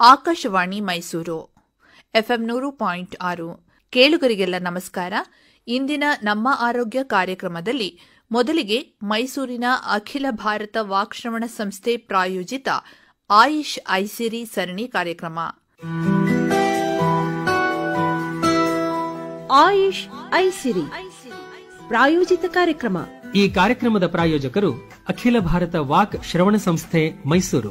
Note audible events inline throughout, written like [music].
Akashvani Mysuru FM ನೂರು point ಆರು. ಕೇಳುಗರಿಗೆಲ್ಲ ನಮಸ್ಕಾರ. ಇಂದಿನ ನಮ್ಮ ಆರೋಗ್ಯ ಕಾರ್ಯಕ್ರಮದಲ್ಲಿ ಮೊದಲಿಗೆ ಮೈಸೂರಿನ ಅಖಿಲ ಭಾರತ ವಾಕ್ಶ್ರವಣ ಸಂಸ್ಥೆ ಪ್ರಾಯೋಜಿತ ಆಯುಷ್ ಐಸಿರಿ ಸರಣಿ ಕಾರ್ಯಕ್ರಮ. ಆಯುಷ್ ಐಸಿರಿ ಪ್ರಾಯೋಜಿತ ಕಾರ್ಯಕ್ರಮ. ಈ ಕಾರ್ಯಕ್ರಮದ ಪ್ರಾಯೋಜಕರು ಅಖಿಲ ಭಾರತ ವಾಕ್ ಶ್ರವಣ ಸಂಸ್ಥೆ ಮೈಸೂರು.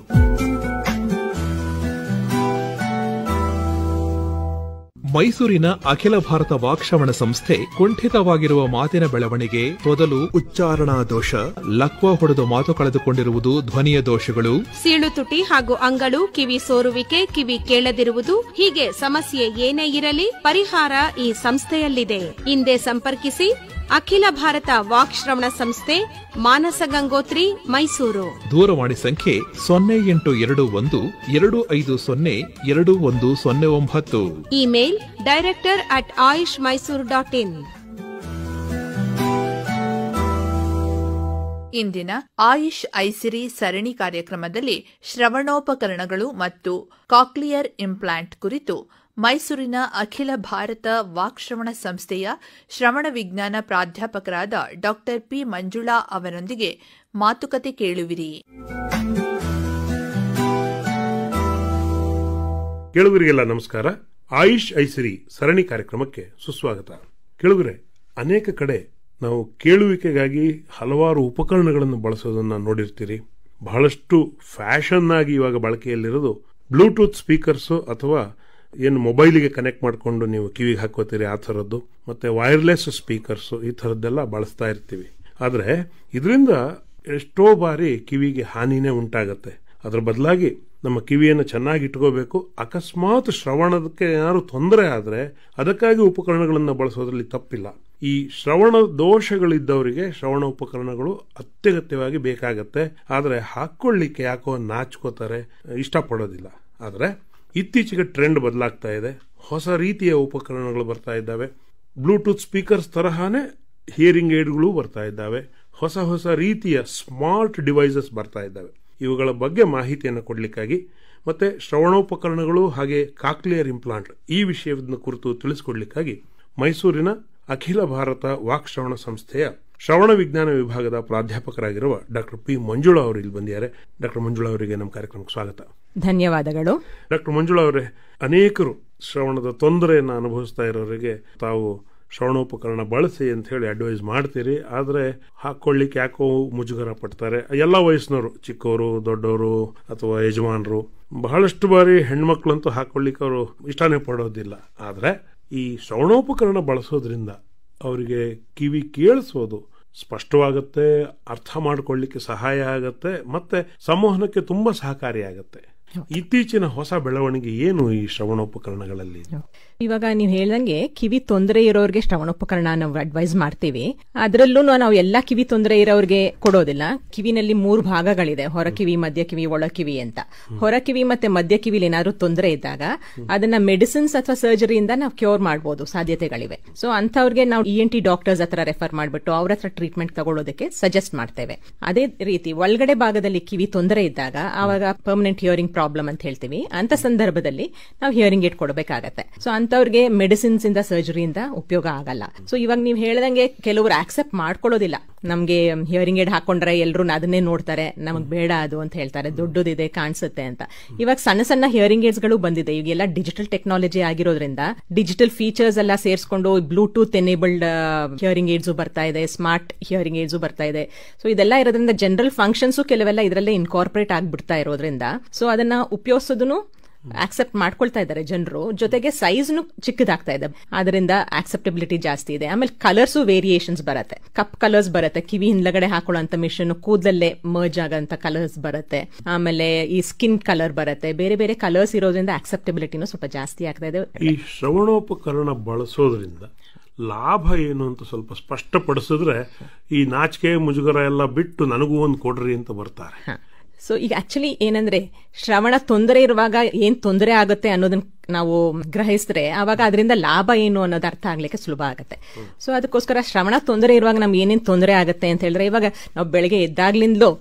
ಮೈಸೂರಿನ ಅಖಿಲ ಭಾರತ ವಾಕ್ಶ್ರವಣ ಸಂಸ್ಥೆ ಕುಂಠಿತವಾಗಿರುವ ಮಾತಿನ ಬೆಳವಣಿಗೆ ಮೊದಲು ಉಚ್ಚಾರಣಾ ದೋಷ ಲಕ್ವ ಹೊಡೆದು ಮಾತು ಕಳೆದುಕೊಂಡಿರುವುದು ಧ್ವನಿಯ ದೋಷಗಳು. ಸೀಳು ತುಟಿ ಹಾಗೂ ಅಂಗಳು ಕಿವಿ ಸೋರುವಿಕೆ ಕಿವಿ ಕೇಳದಿರುವುದು ಹೀಗೆ ಸಮಸ್ಯೆ ಏನೇ ಇರಲಿ ಪರಿಹಾರ ಈ ಸಂಸ್ಥೆಯಲ್ಲಿದೆ. ಹಿಂದೆ ಸಂಪರ್ಕಿಸಿ ಅಖಿಲ ಭಾರತ ವಾಕ್ಶ್ರವಣ ಸಂಸ್ಥೆ ಮಾನಸ ಗಂಗೋತ್ರಿ ಮೈಸೂರು. ದೂರವಾಣಿ ಸಂಖ್ಯೆ ಸೊನ್ನೆ ಎಂಟು ಎರಡು ಒಂದು ಎರಡು ಐದು ಸೊನ್ನೆ ಎರಡು ಒಂದು ಸೊನ್ನೆ ಒಂಬತ್ತು. Email director at AYUSH Mysuru dot in. ಇಂದಿನ ಆಯುಷ್ ಐಸಿರಿ ಸರಣಿ ಕಾರ್ಯಕ್ರಮದಲ್ಲಿ ಶ್ರವಣೋಪಕರಣಗಳು ಮತ್ತು ಕಾಕ್ಲಿಯರ್ ಇಂಪ್ಲಾಂಟ್ ಕುರಿತು ಮೈಸೂರಿನ ಅಖಿಲ ಭಾರತ ವಾಕ್ಶ್ರವಣ ಸಂಸ್ಥೆಯ ಶ್ರವಣ ವಿಜ್ಞಾನ ಪ್ರಾಧ್ಯಾಪಕರಾದ ಡಾ ಪಿ ಮಂಜುಳಾ ಅವರೊಂದಿಗೆ ಮಾತುಕತೆ ಕೇಳುವಿರಿ. ಕೇಳುವಿರಿಗೆಲ್ಲ ನಮಸ್ಕಾರ. ಆಯುಷ್ ಐಸಿರಿ ಸರಣಿ ಕಾರ್ಯಕ್ರಮಕ್ಕೆ ಸುಸ್ವಾಗತ. ಕೇಳುಗರೆ, ಅನೇಕ ಕಡೆ ನಾವು ಕೇಳುವಿಕೆಗಾಗಿ ಹಲವಾರು ಉಪಕರಣಗಳನ್ನು ಬಳಸೋದನ್ನ ನೋಡಿರ್ತೀರಿ. ಬಹಳಷ್ಟು ಫ್ಯಾಷನ್ ಆಗಿ ಇವಾಗ ಬಳಕೆಯಲ್ಲಿರೋದು ಬ್ಲೂಟೂತ್ ಸ್ಪೀಕರ್ಸು ಅಥವಾ ಏನು ಮೊಬೈಲಿಗೆ ಕನೆಕ್ಟ್ ಮಾಡಿಕೊಂಡು ನೀವು ಕಿವಿಗೆ ಹಾಕೋತೀರಿ ಆ ಥರದ್ದು, ಮತ್ತೆ ವೈರ್ಲೆಸ್ ಸ್ಪೀಕರ್ಸು ಈ ಥರದ್ದೆಲ್ಲ ಬಳಸ್ತಾ ಇರ್ತೀವಿ. ಆದರೆ, ಇದರಿಂದ ಎಷ್ಟೋ ಬಾರಿ ಕಿವಿಗೆ ಹಾನಿನೇ ಉಂಟಾಗತ್ತೆ. ಅದರ ಬದಲಾಗಿ ನಮ್ಮ ಕಿವಿಯನ್ನು ಚೆನ್ನಾಗಿ ಇಟ್ಕೋಬೇಕು. ಅಕಸ್ಮಾತ್ ಶ್ರವಣಕ್ಕೆ ಏನಾದರೂ ತೊಂದರೆ ಆದರೆ ಅದಕ್ಕಾಗಿ ಉಪಕರಣಗಳನ್ನು ಬಳಸೋದ್ರಲ್ಲಿ ತಪ್ಪಿಲ್ಲ. ಈ ಶ್ರವಣ ದೋಷಗಳಿದ್ದವರಿಗೆ ಶ್ರವಣ ಉಪಕರಣಗಳು ಅತ್ಯಗತ್ಯವಾಗಿ ಬೇಕಾಗತ್ತೆ. ಆದರೆ ಹಾಕ್ಕೊಳ್ಳಿಕ್ಕೆ ಯಾಕೋ ನಾಚ್ಕೋತಾರೆ, ಇಷ್ಟಪಡೋದಿಲ್ಲ. ಆದರೆ ಇತ್ತೀಚೆಗೆ ಟ್ರೆಂಡ್ ಬದಲಾಗ್ತಾ ಇದೆ. ಹೊಸ ರೀತಿಯ ಉಪಕರಣಗಳು ಬರ್ತಾ ಇದ್ದಾವೆ. ಬ್ಲೂಟೂತ್ ಸ್ಪೀಕರ್ಸ್ ತರಹಾನೇ ಹಿಯರಿಂಗ್ ಏಡ್ಗಳು ಬರ್ತಾ ಇದ್ದಾವೆ. ಹೊಸ ಹೊಸ ರೀತಿಯ ಸ್ಮಾರ್ಟ್ ಡಿವೈಸಸ್ ಬರ್ತಾ ಇದ್ದಾವೆ. ಇವುಗಳ ಬಗ್ಗೆ ಮಾಹಿತಿಯನ್ನು ಕೊಡಲಿಕ್ಕಾಗಿ ಮತ್ತೆ ಶ್ರವಣೋಪಕರಣಗಳು ಹಾಗೆ ಕಾಕ್ಲಿಯರ್ ಇಂಪ್ಲಾಂಟ್ ಈ ವಿಷಯದ ಕುರಿತು ತಿಳಿಸಿಕೊಡ್ಲಿಕ್ಕಾಗಿ ಮೈಸೂರಿನ ಅಖಿಲ ಭಾರತ ವಾಕ್ ಶ್ರವಣ ಸಂಸ್ಥೆಯ ಶ್ರವಣ ವಿಜ್ಞಾನ ವಿಭಾಗದ ಪ್ರಾಧ್ಯಾಪಕರಾಗಿರುವ ಡಾಕ್ಟರ್ ಪಿ ಮಂಜುಳಾ ಅವರು ಇಲ್ಲಿ ಬಂದಿದ್ದಾರೆ. ಡಾಕ್ಟರ್ ಮಂಜುಳಾ ಅವರಿಗೆ ನಮ್ಮ ಕಾರ್ಯಕ್ರಮಕ್ಕೆ ಸ್ವಾಗತ. ಧನ್ಯವಾದಗಳು. ಡಾಕ್ಟರ್ ಮಂಜುಳಾ ಅವರೇ ಅನೇಕರು ಶ್ರವಣದ ತೊಂದರೆಯನ್ನು ಅನುಭವಿಸ್ತಾ ಇರೋರಿಗೆ ತಾವು ಶ್ರವಣೋಪಕರಣ ಬಳಸಿ ಅಂತ ಹೇಳಿ ಅಡ್ವೈಸ್ ಮಾಡ್ತೀರಿ. ಆದರೆ ಹಾಕೊಳ್ಳಿಕ್ಕೆ ಯಾಕೋ ಮುಜುಗರ ಪಡ್ತಾರೆ. ಎಲ್ಲ ವಯಸ್ಸಿನವರು ಚಿಕ್ಕವರು ದೊಡ್ಡವರು ಅಥವಾ ಯಜಮಾನರು ಬಹಳಷ್ಟು ಬಾರಿ ಹೆಣ್ಮಕ್ಳಂತೂ ಹಾಕೊಳ್ಳಿಕ್ಕೆ ಅವರು ಇಷ್ಟನೇ ಪಡೋದಿಲ್ಲ. ಆದರೆ ಈ ಶ್ರವಣೋಪಕರಣ ಬಳಸೋದ್ರಿಂದ ಅವರಿಗೆ ಕಿವಿ ಕೇಳಿಸೋದು ಸ್ಪಷ್ಟವಾಗುತ್ತೆ ಅರ್ಥ ಮಾಡ್ಕೊಳ್ಳಿಕ್ಕೆ ಸಹಾಯ ಆಗತ್ತೆ ಮತ್ತೆ ಸಂವಹನಕ್ಕೆ ತುಂಬಾ ಸಹಕಾರಿಯಾಗತ್ತೆ ಇತ್ತೀಚಿನ ಹೊಸ ಬೆಳವಣಿಗೆ ಏನು ಈ ಶ್ರವಣೋಪಕರಣಗಳಲ್ಲಿ ಇವಾಗ ನೀವು ಹೇಳ್ದಂಗೆ ಕಿವಿ ತೊಂದರೆ ಇರೋರಿಗೆ ಶ್ರವಣೋಪಕರಣ ನಾವು ಅಡ್ವೈಸ್ ಮಾಡ್ತೀವಿ. ಅದರಲ್ಲೂ ನಾವು ಎಲ್ಲಾ ಕಿವಿ ತೊಂದರೆ ಇರೋರಿಗೆ ಕೊಡೋದಿಲ್ಲ. ಕಿವಿನಲ್ಲಿ ಮೂರು ಭಾಗಗಳಿದೆ. ಹೊರ ಕಿವಿ, ಮಧ್ಯ ಕಿವಿ, ಒಳ ಕಿವಿ ಅಂತ. ಹೊರ ಕಿವಿ ಮತ್ತೆ ಮಧ್ಯ ಕಿವಿಲಿ ಏನಾದ್ರು ತೊಂದರೆ ಇದ್ದಾಗ ಅದನ್ನ ಮೆಡಿಸಿನ್ಸ್ ಅಥವಾ ಸರ್ಜರಿಯಿಂದ ನಾವು ಕ್ಯೂರ್ ಮಾಡಬಹುದು ಸಾಧ್ಯತೆಗಳಿವೆ. ಸೊ ಅಂತವ್ರಿಗೆ ನಾವು ಇ ಎನ್ ಟಿ ಡಾಕ್ಟರ್ಸ್ ಹತ್ರ ರೆಫರ್ ಮಾಡ್ಬಿಟ್ಟು ಅವ್ರ ಹತ್ರ ಟ್ರೀಟ್ಮೆಂಟ್ ತಗೊಳ್ಳೋದಕ್ಕೆ ಸಜೆಸ್ಟ್ ಮಾಡ್ತೇವೆ. ಅದೇ ರೀತಿ ಒಳಗಡೆ ಭಾಗದಲ್ಲಿ ಕಿವಿ ತೊಂದರೆ ಇದ್ದಾಗ ಆವಾಗ ಪರ್ಮನೆಂಟ್ ಹಿಯರಿಂಗ್ ಪ್ರಾಬ್ಲಮ್ ಅಂತ ಹೇಳ್ತೀವಿ. ಅಂತ ಸಂದರ್ಭದಲ್ಲಿ ನಾವು ಹಿಯರಿಂಗ್ ಏಟ್ ಕೊಡಬೇಕಾಗತ್ತೆ. ಸೊ ಅಂತವ್ರಿಗೆ ಮೆಡಿಸಿನ್ಸ್ ಇಂದ ಸರ್ಜರಿಯಿಂದ ಉಪಯೋಗ ಆಗಲ್ಲ. ಸೊ ಇವಾಗ ನೀವು ಹೇಳ್ದಂಗೆ ಕೆಲವರು ಆಕ್ಸೆಪ್ಟ್ ಮಾಡ್ಕೊಳ್ಳೋದಿಲ್ಲ. ನಮ್ಗೆ ಹಿಯರಿಂಗ್ ಏಡ್ ಹಾಕೊಂಡ್ರೆ ಎಲ್ಲರೂ ಅದನ್ನೇ ನೋಡ್ತಾರೆ. ನಮಗ್ ಬೇಡ ಅದು ಅಂತ ಹೇಳ್ತಾರೆ. ದೊಡ್ಡದಿದೆ, ಕಾಣಿಸುತ್ತೆ ಅಂತ. ಇವಾಗ ಸಣ್ಣ ಸಣ್ಣ ಹಿಯರಿಂಗ್ ಏಡ್ಸ್ಗಳು ಬಂದಿದೆ. ಈಗೆಲ್ಲ ಡಿಜಿಟಲ್ ಟೆಕ್ನಾಲಜಿ ಆಗಿರೋದ್ರಿಂದ ಡಿಜಿಟಲ್ ಫೀಚರ್ಸ್ ಎಲ್ಲ ಸೇರಿಸ್ಕೊಂಡು ಬ್ಲೂಟೂತ್ ಎನೇಬಲ್ಡ್ ಹಿಯರಿಂಗ್ ಏಡ್ಸ್ ಬರ್ತಾ ಇದೆ ಸ್ಮಾರ್ಟ್ ಹಿಯರಿಂಗ್ ಏಡ್ಸ್ ಬರ್ತಾ ಇದೆ. ಸೊ ಇದೆಲ್ಲ ಇರೋದ್ರಿಂದ ಜನರಲ್ ಫಂಕ್ಷನ್ಸ್ ಕೆಲವೆಲ್ಲ ಇದರಲ್ಲೇ ಇನ್ಕಾರ್ಪೊರೇಟ್ ಆಗ್ಬಿಡ್ತಾ ಇರೋದ್ರಿಂದ ಸೊ ಅದನ್ನ ಉಪಯೋಗಿಸೋದನ್ನು ಆಕ್ಸೆಪ್ಟ್ ಮಾಡ್ಕೊಳ್ತಾ ಇದ್ದಾರೆ ಜನರು. ಜೊತೆಗೆ ಸೈಜ್ನು ಚಿಕ್ಕದಾಗ್ತಾ ಇದೆ. ಅದರಿಂದ ಆಕ್ಸೆಪ್ಟಬಿಲಿಟಿ ಜಾಸ್ತಿ ಇದೆ. ಆಮೇಲೆ ಕಲರ್ಸು ವೇರಿಯೇಷನ್ಸ್ ಬರುತ್ತೆ. ಕಪ್ ಕಲರ್ಸ್ ಬರುತ್ತೆ. ಕಿವಿ ಹಿಂದ್ಗಡೆ ಹಾಕೊಳ್ಳೋ ಮಿಷನ್ ಕೂದಲಲ್ಲೇ ಮರ್ಜ್ ಆಗಂತ ಕಲರ್ಸ್ ಬರುತ್ತೆ. ಆಮೇಲೆ ಈ ಸ್ಕಿನ್ ಕಲರ್ ಬರುತ್ತೆ. ಬೇರೆ ಬೇರೆ ಕಲರ್ಸ್ ಇರೋದ್ರಿಂದ ಆಕ್ಸೆಪ್ಟಬಿಲಿಟಿನೂ ಸ್ವಲ್ಪ ಜಾಸ್ತಿ ಆಗ್ತಾ ಇದೆ. ಈ ಶ್ರವಣೋಪಕರಣ ಬಳಸೋದ್ರಿಂದ ಲಾಭ ಏನು ಅಂತ ಸ್ವಲ್ಪ ಸ್ಪಷ್ಟಪಡಿಸಿದ್ರೆ ಈ ನಾಚಿಕೆ ಮುಜುಗರ ಎಲ್ಲ ಬಿಟ್ಟು ನನಗೂ ಒಂದು ಕೊಡ್ರಿ ಅಂತ ಬರ್ತಾರೆ. ಸೊ ಈಗ ಆಕ್ಚುಲಿ ಏನಂದ್ರೆ ಶ್ರವಣ ತೊಂದರೆ ಇರುವಾಗ ಏನ್ ತೊಂದರೆ ಆಗುತ್ತೆ ಅನ್ನೋದನ್ನ ನಾವು ಗ್ರಹಿಸಿದ್ರೆ ಅವಾಗ ಅದರಿಂದ ಲಾಭ ಏನು ಅನ್ನೋದು ಅರ್ಥ ಆಗ್ಲಿಕ್ಕೆ ಸುಲಭ ಆಗುತ್ತೆ. ಸೊ ಅದಕ್ಕೋಸ್ಕರ ಶ್ರವಣ ತೊಂದರೆ ಇರುವಾಗ ನಮ್ಗೆ ಏನೇನು ತೊಂದರೆ ಆಗುತ್ತೆ ಅಂತ ಹೇಳಿದ್ರೆ ಇವಾಗ ನಾವು ಬೆಳಗ್ಗೆ ಎದ್ದಾಗ್ಲಿಂದಲೂ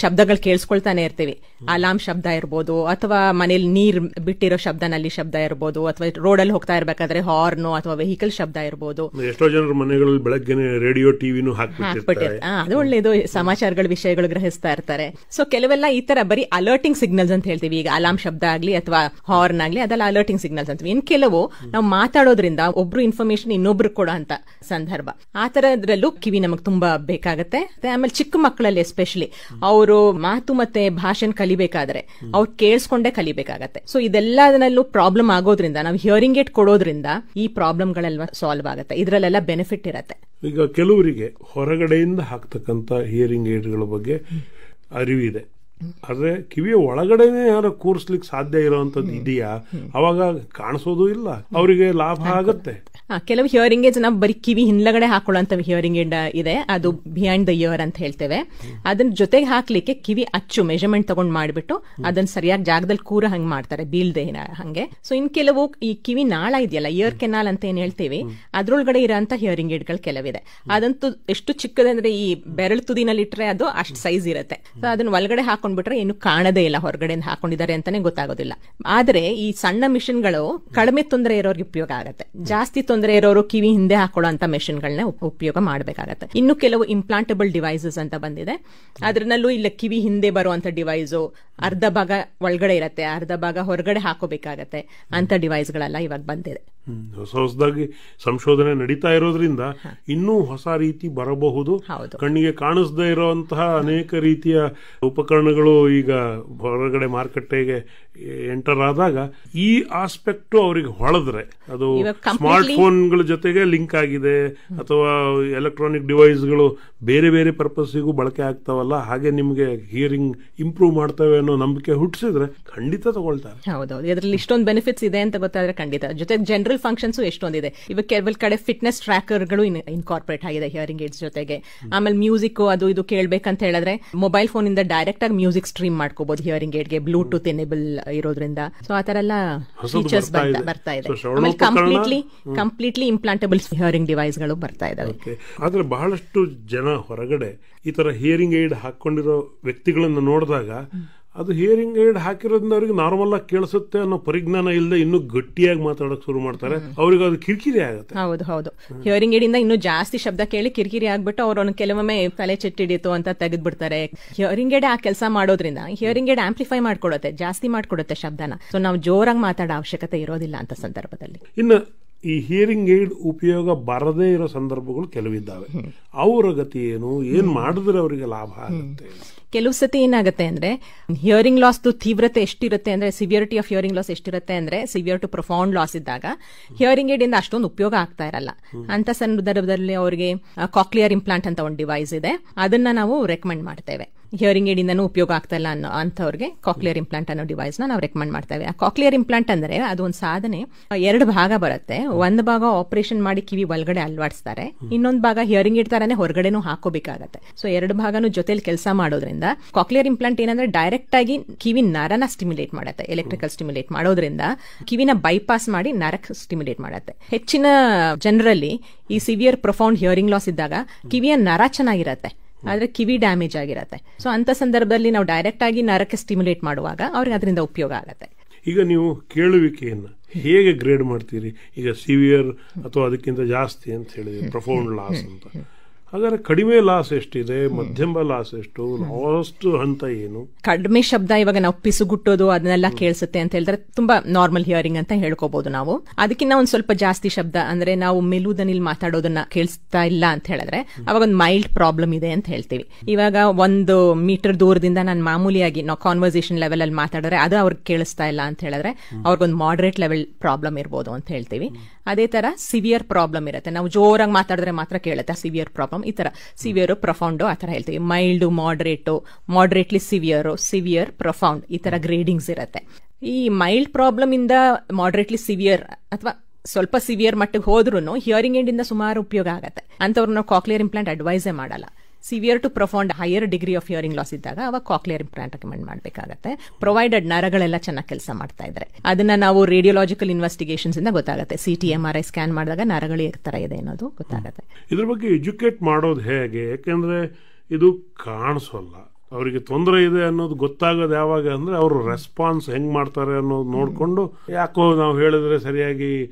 ಶಬ್ದಗಳು ಕೇಳಿಸ್ಕೊಳ್ತಾನೆ ಇರ್ತೀವಿ. ಅಲಾಮ್ ಶಬ್ದ ಇರ್ಬೋದು ಅಥವಾ ಮನೇಲಿ ನೀರ್ ಬಿಟ್ಟಿರೋ ಶಬ್ದ ನಲ್ಲಿ ಶಬ್ದ ಇರ್ಬೋದು ಅಥವಾ ರೋಡಲ್ಲಿ ಹೋಗ್ತಾ ಇರ್ಬೇಕಾದ್ರೆ ಹಾರ್ನು ಅಥವಾ ವೆಹಿಕಲ್ ಶಬ್ದ ಇರ್ಬೋದು. ಎಷ್ಟೋ ಜನರ ಮನೆಗಳಲ್ಲಿ ಬೆಳಗ್ಗೆ ರೇಡಿಯೋ ಟಿವಿನೂ ಹಾಕ್ಬಿಟ್ಟಿರ್ತಾರೆ. ಅದು ಒಳ್ಳೇದು. ಸಮಾಚಾರಗಳ ವಿಷಯಗಳು ಗ್ರಹಿಸ್ತಾ ಇರ್ತಾರೆ. ಸೊ ಕೆಲವೆಲ್ಲ ಈ ತರ ಬರೀ ಅಲರ್ಟಿಂಗ್ ಸಿಗ್ನಲ್ಸ್ ಅಂತ ಹೇಳ್ತೀವಿ. ಈಗ ಅಲಾಮ್ ಶಬ್ದ ಆಗ್ಲಿ ಅಥವಾ ಹಾರ್ನ್ ಆಗ್ಲಿ ಅದೆಲ್ಲ ಅಲರ್ಟಿಂಗ್ ಸಿಗ್ನಲ್ಸ್ ಅಂತ. ಇನ್ ಕೆಲವು ನಾವು ಮಾತಾಡೋದ್ರಿಂದ ಒಬ್ರು ಇನ್ಫಾರ್ಮೇಶನ್ ಇನ್ನೊಬ್ರು ಕೊಡೋ ಅಂತ ಸಂದರ್ಭ. ಆ ತರದ್ರಲ್ಲೂ ಕಿವಿ ನಮಗೆ ತುಂಬಾ ಬೇಕಾಗತ್ತೆ. ಆಮೇಲೆ ಚಿಕ್ಕ ಮಕ್ಕಳಲ್ಲಿ ಎಸ್ಪೆಷಲಿ ಅವರು ಮಾತು ಮತ್ತೆ ಭಾಷೆನ ಕಲಿಬೇಕಾದ್ರೆ ಅವ್ರು ಕೇಳಿಸ್ಕೊಂಡೇ ಕಲಿಬೇಕಾಗತ್ತೆ. ಸೊ ಇದೆಲ್ಲದರಲ್ಲೂ ಪ್ರಾಬ್ಲಮ್ ಆಗೋದ್ರಿಂದ, ನಾವು ಹಿಯರಿಂಗ್ ಏಟ್ ಕೊಡೋದ್ರಿಂದ ಈ ಪ್ರಾಬ್ಲಮ್ ಗಳೆಲ್ಲ ಸಾಲ್ವ್ ಆಗುತ್ತೆ. ಇದರಲ್ಲೆಲ್ಲ ಬೆನಿಫಿಟ್ ಇರತ್ತೆ. ಈಗ ಕೆಲವರಿಗೆ ಹೊರಗಡೆಯಿಂದ ಹಾಕ್ತಕ್ಕಂತ ಹಿಯರಿಂಗ್ ಏಡ್ಗಳ ಬಗ್ಗೆ ಅರಿವಿದೆ. ಆದ್ರೆ ಕಿವಿಯ ಒಳಗಡೆನೆ ಯಾರು ಕೂರಿಸ್ಲಿಕ್ಕೆ ಸಾಧ್ಯ ಇರುವಂತದ್ದು ಇದೆಯಾ? ಅವಾಗ ಕಾಣಿಸೋದು ಇಲ್ಲ. ಅವರಿಗೆ ಲಾಭ ಆಗುತ್ತೆ. ಕೆಲವು ಹಿಯರಿಂಗ್ ಏಜ್ ನಾವು ಬರೀ ಕಿವಿ ಹಿಂದ್ಗಡೆ ಹಾಕೊಳ್ಳುವಂತ ಹಿಯರಿಂಗ್ ಏಡ್ ಇದೆ. ಅದು ಬಿಯಾಂಡ್ ದ ಇಯರ್ ಅಂತ ಹೇಳ್ತೇವೆ. ಅದನ್ನ ಜೊತೆಗೆ ಹಾಕ್ಲಿಕ್ಕೆ ಕಿವಿ ಅಚ್ಚು ಮೆಜರ್ಮೆಂಟ್ ತಗೊಂಡ್ ಮಾಡಿಬಿಟ್ಟು ಅದನ್ನ ಸರಿಯಾಗಿ ಜಾಗದಲ್ಲಿ ಕೂರ ಹಂಗ್ ಮಾಡ್ತಾರೆ ಬೀಳ್ದೆ ಹಂಗೆ. ಸೊ ಇನ್ ಕೆಲವು ಈ ಕಿವಿ ನಾಳ ಇದೆಯಲ್ಲ ಇಯರ್ ಕೆನಾಲ್ ಅಂತ ಏನ್ ಹೇಳ್ತೀವಿ ಅದ್ರೊಳಗಡೆ ಇರೋಂತ ಹಿಯರಿಂಗ್ ಏಡ್ಗಳು ಕೆಲವಿದೆ. ಅದಂತೂ ಎಷ್ಟು ಚಿಕ್ಕದಂದ್ರೆ ಈ ಬೆರಳು ತುದಿನಲ್ಲಿ ಇಟ್ರೆ ಅದು ಅಷ್ಟು ಸೈಜ್ ಇರುತ್ತೆ. ಸೊ ಅದನ್ನ ಒಳಗಡೆ ಹಾಕೊಂಡ್ಬಿಟ್ರೆ ಏನು ಕಾಣದೇ ಇಲ್ಲ ಹೊರಗಡೆ ಹಾಕೊಂಡಿದ್ದಾರೆ ಅಂತಾನೆ ಗೊತ್ತಾಗೋದಿಲ್ಲ. ಆದ್ರೆ ಈ ಸಣ್ಣ ಮಿಷಿನ್ಗಳು ಕಡಿಮೆ ತೊಂದರೆ ಇರೋರಿಗೆ ಉಪಯೋಗ ಆಗುತ್ತೆ. ಜಾಸ್ತಿ ತೊಂದರೆ ಇರೋರು ಕಿವಿ ಹಿಂದೆ ಹಾಕೊಳ್ಳುವಂತ ಮೆಷಿನ್ಗಳನ್ನ ಉಪಯೋಗ ಮಾಡಬೇಕಾಗತ್ತೆ. ಇನ್ನು ಕೆಲವು ಇಂಪ್ಲಾಂಟಬಲ್ ಡಿವೈಸಸ್ ಅಂತ ಬಂದಿದೆ. ಅದ್ರಲ್ಲೂ ಇಲ್ಲ ಕಿವಿ ಹಿಂದೆ ಬರುವಂತ ಡಿವೈಸು ಅರ್ಧ ಭಾಗ ಒಳಗಡೆ ಇರತ್ತೆ ಅರ್ಧ ಭಾಗ ಹೊರಗಡೆ ಹಾಕೋಬೇಕಾಗತ್ತೆ ಅಂತ ಡಿವೈಸ್ಗಳೆಲ್ಲ ಇವಾಗ ಬಂದಿದೆ. ಹೊಸ ಹೊಸದಾಗಿ ಸಂಶೋಧನೆ ನಡೀತಾ ಇರೋದ್ರಿಂದ ಇನ್ನೂ ಹೊಸ ರೀತಿ ಬರಬಹುದು. ಕಣ್ಣಿಗೆ ಕಾಣಿಸದೇ ಇರುವಂತಹ ಅನೇಕ ರೀತಿಯ ಉಪಕರಣಗಳು ಈಗ ಹೊರಗಡೆ ಮಾರುಕಟ್ಟೆಗೆ ಎಂಟರ್ ಆದಾಗ ಈ ಆಸ್ಪೆಕ್ಟ್ ಅವರಿಗೆ ಹೊಳೆದ್ರೆ ಅದು ಸ್ಮಾರ್ಟ್ ಫೋನ್ಗಳ ಜೊತೆಗೆ ಲಿಂಕ್ ಆಗಿದೆ ಅಥವಾ ಎಲೆಕ್ಟ್ರಾನಿಕ್ ಡಿವೈಸ್ಗಳು ಬೇರೆ ಬೇರೆ ಪರ್ಪಸ್ಸಿಗೂ ಬಳಕೆ ಆಗ್ತಾವಲ್ಲ ಹಾಗೆ ನಿಮಗೆ ಹಿಯರಿಂಗ್ ಇಂಪ್ರೂವ್ ಮಾಡ್ತವೆ ಅನ್ನೋ ನಂಬಿಕೆ ಹುಟ್ಟಿಸಿದ್ರೆ ಖಂಡಿತ ತಗೊಳ್ತಾರೆ. ಹೌದೌದು. ಇದರಲ್ಲಿ ಇಷ್ಟೊಂದು ಬೆನಿಫಿಟ್ಸ್ ಇದೆ ಅಂತ ಗೊತ್ತಾದ್ರೆ ಖಂಡಿತ. ಜೊತೆಗೆ ಜನರಲ್ ಫಂಕ್ಷನ್ಸ್ ಎಷ್ಟೊಂದಿದೆ. ಇವಾಗ ಕೆಲವು ಕಡೆ ಫಿಟ್ನೆಸ್ ಟ್ರ್ಯಾಕರ್ಗಳು ಇನ್ಕಾರ್ಪೊರೇಟ್ ಆಗಿದೆ ಹಿಯರಿಂಗ್ ಏಡ್ಸ್ ಜೊತೆಗೆ. ಆಮೇಲೆ ಮ್ಯೂಸಿಕ್ ಅದು ಇದು ಕೇಳ್ಬೇಕಂತ ಹೇಳಿದ್ರೆ ಮೊಬೈಲ್ ಫೋನ್ ಇಂದ ಡೈರೆಕ್ಟ್ ಆಗಿ ಮ್ಯೂಸಿಕ್ ಸ್ಟ್ರೀಮ್ ಮಾಡ್ಕೋಬಹುದು ಹಿಯರಿಂಗ್ ಏಡ್ಗೆ ಬ್ಲೂಟೂತ್ ಎನೇಬಲ್ ಇರೋದ್ರಿಂದ. ಸೊ ಆ ತರ ಎಲ್ಲ ಫೀಚರ್ಸ್ ಬರ್ತಾ ಇದೆ. ಆಮೇಲೆ ಕಂಪ್ಲೀಟ್ಲಿ ಕಂಪ್ಲೀಟ್ಲಿ ಇಂಪ್ಲಾಂಟಬಲ್ ಹಿಯರಿಂಗ್ ಡಿವೈಸ್ಗಳು ಬರ್ತಾ ಇದಾವೆ. ಆದ್ರೆ ಬಹಳಷ್ಟು ಜನ ಹೊರಗಡೆ ಈ ತರ ಹಿಯರಿಂಗ್ ಏಡ್ ಹಾಕೊಂಡಿರೋ ವ್ಯಕ್ತಿಗಳನ್ನ ನೋಡಿದಾಗ ಅದು ಹಿಯರಿಂಗ್ ಏಡ್ ಹಾಕಿರೋದ್ರಿಂದ ಅವ್ರಿಗೆ ನಾರ್ಮಲ್ ಆಗಿ ಕೇಳಿಸುತ್ತೆ ಅನ್ನೋ ಪರಿಜ್ಞಾನ ಇಲ್ಲದೆ ಇನ್ನೂ ಗಟ್ಟಿಯಾಗಿ ಮಾತಾಡಕ್ ಶುರು ಮಾಡ್ತಾರೆ. ಅವ್ರಿಗೆ ಅದು ಕಿರಿಕಿರಿ ಆಗುತ್ತೆ. ಹೌದು ಹೌದು. ಹಿಯರಿಂಗ್ ಇಂದ ಇನ್ನೂ ಜಾಸ್ತಿ ಶಬ್ದ ಕೇಳಿ ಕಿರಿಕಿರಿ ಆಗ್ಬಿಟ್ಟು ಅವ್ರನ್ನ ಕೆಲವೊಮ್ಮೆ ತಲೆ ಚೆಟ್ಟಿಡಿತು ಅಂತ ತೆಗೆದ್ಬಿಡ್ತಾರೆ. ಹಿಯರಿಂಗ್ ಏಡ್ ಆ ಕೆಲಸ ಮಾಡೋದ್ರಿಂದ ಹಿಯರಿಂಗ್ ಏಡ್ ಆಂಪ್ಲಿಫೈ ಮಾಡ್ಕೊಡುತ್ತೆ ಜಾಸ್ತಿ ಮಾಡ್ಕೊಡುತ್ತೆ ಶಬ್ದನ. ಸೊ ನಾವು ಜೋರಾಗಿ ಮಾತಾಡೋ ಅವಶ್ಯಕತೆ ಇರೋದಿಲ್ಲ ಅಂತ ಸಂದರ್ಭದಲ್ಲಿ. ಇನ್ನು ಈ ಹಿಯರಿಂಗ್ ಏಡ್ ಉಪಯೋಗ ಬರದೇ ಇರೋ ಸಂದರ್ಭಗಳು ಕೆಲವಿದ್ದಾವೆ. ಅವರ ಗತಿ ಏನು ಏನ್ ಮಾಡಿದ್ರೆ ಅವರಿಗೆ ಲಾಭ ಆಗುತ್ತೆ ಕೆಲವು ಸತಿ ಏನಾಗುತ್ತೆ ಅಂದ್ರೆ ಹಿಯರಿಂಗ್ ಲಾಸ್ ತೀವ್ರತೆ ಎಷ್ಟಿರುತ್ತೆ ಅಂದ್ರೆ ಸಿವಿಯರಿಟಿ ಆಫ್ ಹಿಯರಿಂಗ್ ಲಾಸ್ ಎಷ್ಟಿರುತ್ತೆ ಅಂದ್ರೆ ಸಿವಿಯರ್ ಟು ಪ್ರೊಫೌಂಡ್ ಲಾಸ್ ಇದ್ದಾಗ ಹಿಯರಿಂಗ್ ಏಡ್ ಇಂದ ಅಷ್ಟೊಂದು ಉಪಯೋಗ ಆಗ್ತಾ ಇರಲ್ಲ. ಅಂತ ಸಂದರ್ಭದಲ್ಲಿ ಅವರಿಗೆ ಕಾಕ್ಲಿಯರ್ ಇಂಪ್ಲಾಂಟ್ ಅಂತ ಒಂದು ಡಿವೈಸ್ ಇದೆ. ಅದನ್ನ ನಾವು ರೆಕಮೆಂಡ್ ಮಾಡ್ತೇವೆ. ಹಿಯರಿಂಗ್ ಏಡ್ ಇಂದನೂ ಉಪಯೋಗ ಆಗ್ತಾ ಇಲ್ಲ ಅನ್ನೋ ಅಂತವ್ರಿಗೆ ಕಾಕ್ಲಿಯರ್ ಇಂಪ್ಲಾಂಟ್ ಅನ್ನೋ ಡಿವೈಸ್ನ ನಾವು ರೆಕಮೆಂಡ್ ಮಾಡ್ತೇವೆ. ಆ ಕಾಕ್ಲಿಯರ್ ಇಂಪ್ಲಾಂಟ್ ಅಂದ್ರೆ ಅದು ಒಂದು ಸಾಧನೆ, ಎರಡು ಭಾಗ ಬರುತ್ತೆ. ಒಂದು ಭಾಗ ಆಪರೇಷನ್ ಮಾಡಿ ಕಿವಿ ಒಳಗಡೆ ಅಲ್ವಾಡಿಸ್ತಾರೆ ಇನ್ನೊಂದು ಭಾಗ ಹಿಯರಿಂಗ್ ಏಡ್ ತರಾನೇ ಹೊರಗಡೆನೂ ಹಾಕೋಬೇಕಾಗತ್ತೆ. ಸೊ ಎರಡು ಭಾಗನೂ ಜೊತೆಲಿ ಕೆಲಸ ಮಾಡೋದ್ರಿಂದ ಕಾಕ್ಲಿಯರ್ ಇಂಪ್ಲಾಂಟ್ ಏನಂದ್ರೆ ಡೈರೆಕ್ಟ್ ಆಗಿ ಕಿವಿ ನರನ ಸ್ಟಿಮ್ಯುಲೇಟ್ ಮಾಡುತ್ತೆ ಎಲೆಕ್ಟ್ರಿಕಲ್ ಸ್ಟಿಮ್ಯುಲೇಟ್ ಮಾಡೋದ್ರಿಂದ ಕಿವಿನ ಬೈಪಾಸ್ ಮಾಡಿ ನರಕ್ ಸ್ಟಿಮ್ಯುಲೇಟ್ ಮಾಡುತ್ತೆ. ಹೆಚ್ಚಿನ ಜನರಲ್ಲಿ ಈ ಸಿವಿಯರ್ ಪ್ರೊಫೌಂಡ್ ಹಿಯರಿಂಗ್ ಲಾಸ್ ಇದ್ದಾಗ ಕಿವಿಯ ನರ ಚೆನ್ನಾಗಿರತ್ತೆ. ಆದ್ರೆ ಕಿವಿ ಡ್ಯಾಮೇಜ್ ಆಗಿರತ್ತೆ. ಸೊ ಅಂತ ಸಂದರ್ಭದಲ್ಲಿ ನಾವು ಡೈರೆಕ್ಟ್ ಆಗಿ ನರಕ್ಕೆ ಸ್ಟಿಮ್ಯುಲೇಟ್ ಮಾಡುವಾಗ ಅವ್ರಿಗೆ ಅದರಿಂದ ಉಪಯೋಗ ಆಗತ್ತೆ. ಈಗ ನೀವು ಕೇಳುವಿಕೆಯನ್ನು ಹೇಗೆ ಗ್ರೇಡ್ ಮಾಡ್ತೀರಿ? ಈಗ ಸಿವಿಯರ್ ಅಥವಾ ಅದಕ್ಕಿಂತ ಜಾಸ್ತಿ ಅಂತ ಹೇಳಿದ್ರಿ ಪ್ರೊಫೌಂಡ್ ಲಾಸ್ ಅಂತ. ಹಾಗಾದ್ರೆ ಕಡಿಮೆ ಲಾಸ್ ಎಷ್ಟಿದೆ ಮಧ್ಯಮ ಲಾಸ್ ಎಷ್ಟು ಲಾಸ್ಟ್ ಹಂತ ಏನು? ಕಡಿಮೆ ಶಬ್ದ ಇವಾಗ ನಾವು ಪಿಸುಗುಟ್ಟೋದು ಅದನ್ನೆಲ್ಲ ಕೇಳಿಸುತ್ತೆ ಅಂತ ಹೇಳಿದ್ರೆ ತುಂಬಾ ನಾರ್ಮಲ್ ಹಿಯರಿಂಗ್ ಅಂತ ಹೇಳ್ಕೋಬಹುದು ನಾವು. ಅದಕ್ಕಿಂತ ಒಂದ್ ಸ್ವಲ್ಪ ಜಾಸ್ತಿ ಶಬ್ದ ಅಂದ್ರೆ ನಾವು ಮೆಲುದನಿಲ್ ಮಾತಾಡೋದನ್ನ ಕೇಳಿಸ್ತಾ ಇಲ್ಲ ಅಂತ ಹೇಳಿದ್ರೆ ಅವಾಗ ಒಂದು ಮೈಲ್ಡ್ ಪ್ರಾಬ್ಲಮ್ ಇದೆ ಅಂತ ಹೇಳ್ತೀವಿ. ಇವಾಗ ಒಂದು ಮೀಟರ್ ದೂರದಿಂದ ನಾನು ಮಾಮೂಲಿಯಾಗಿ ನಾವು ಕಾನ್ವರ್ಸೇಷನ್ ಲೆವೆಲ್ ಅಲ್ಲಿ ಮಾತಾಡಿದ್ರೆ ಅದು ಅವ್ರಿಗೆ ಕೇಳಿಸ್ತಾ ಇಲ್ಲ ಅಂತ ಹೇಳಿದ್ರೆ ಅವ್ರಿಗೊಂದು ಮಾಡರೇಟ್ ಲೆವೆಲ್ ಪ್ರಾಬ್ಲಮ್ ಇರ್ಬೋದು ಅಂತ ಹೇಳ್ತೀವಿ. ಅದೇ ತರ ಸಿವಿಯರ್ ಪ್ರಾಬ್ಲಮ್ ಇರುತ್ತೆ. ನಾವು ಜೋರಾಗಿ ಮಾತಾಡಿದ್ರೆ ಮಾತ್ರ ಕೇಳುತ್ತೆ ಸಿವಿಯರ್ ಪ್ರಾಬ್ಲಮ್ ಈ ತರ ಸಿವಿಯರ್ ಪ್ರೊಫೌಂಡ್ ಆ ತರ ಹೇಳ್ತೀವಿ. Mild moderate moderately severe severe profound ಈ ತರ ಗ್ರೇಡಿಂಗ್ಸ್ ಇರುತ್ತೆ. ಈ ಮೈಲ್ಡ್ ಪ್ರಾಬ್ಲಮ್ ಇಂದ ಮಾಡರೇಟ್ಲಿ ಸಿವಿಯರ್ ಅಥವಾ ಸ್ವಲ್ಪ ಸಿವಿಯರ್ ಮಟ್ಟಿಗೆ ಹೋದ್ರೂ ಹಿಯರಿಂಗ್ ಎಂಡ್ ಇಂದ ಸುಮಾರು ಉಪಯೋಗ ಆಗುತ್ತೆ. ಅಂತವ್ರು ನಾವು ಕಾಕ್ಲಿಯರ್ ಇಂಪ್ಲಾಂಟ್ ಅಡ್ವೈಸೇ ಮಾಡಲ್ಲ. Severe to profound higher degree of hearing loss ಇದ್ದಾಗ ಅವಾಗ ಕಾಕ್ಲಿಯರ್ ಇಂಪ್ಲಾಂಟ್ ರೆಕಮೆಂಡ್ ಮಾಡಬೇಕಾಗತ್ತೆ. ಪ್ರೊವೈಡೆಡ್ ನರಗಳೆಲ್ಲ ಚೆನ್ನಾಗಿ ಕೆಲಸ ಮಾಡ್ತಾ ಇದ್ರೆ. ಅದನ್ನ ನಾವು ರೇಡಿಯೋಲಾಜಿಕಲ್ ಇನ್ವೆಸ್ಟಿಗೇಷನ್ಸ್ ಇಂದ ಗೊತ್ತಾಗುತ್ತೆ. C T M R I scan ಮಾಡಿದಾಗ ನರಗಳು ತರ ಇದೆ ಅನ್ನೋದು ಗೊತ್ತಾಗುತ್ತೆ. ಇದ್ರ ಬಗ್ಗೆ ಎಜುಕೇಟ್ ಮಾಡೋದು ಹೇಗೆ? ಯಾಕೆಂದ್ರೆ ಇದು ಕಾಣಿಸೋಲ್ಲ. ಅವರಿಗೆ ತೊಂದರೆ ಇದೆ ಅನ್ನೋದು ಗೊತ್ತಾಗೋದು ಯಾವಾಗ ಅಂದ್ರೆ ಅವರು ರೆಸ್ಪಾನ್ಸ್ ಹೆಂಗೆ ಮಾಡ್ತಾರೆ ಅನ್ನೋದು ನೋಡಿಕೊಂಡು ಯಾಕೋ ನಾವು ಹೇಳಿದ್ರೆ ಸರಿಯಾಗಿ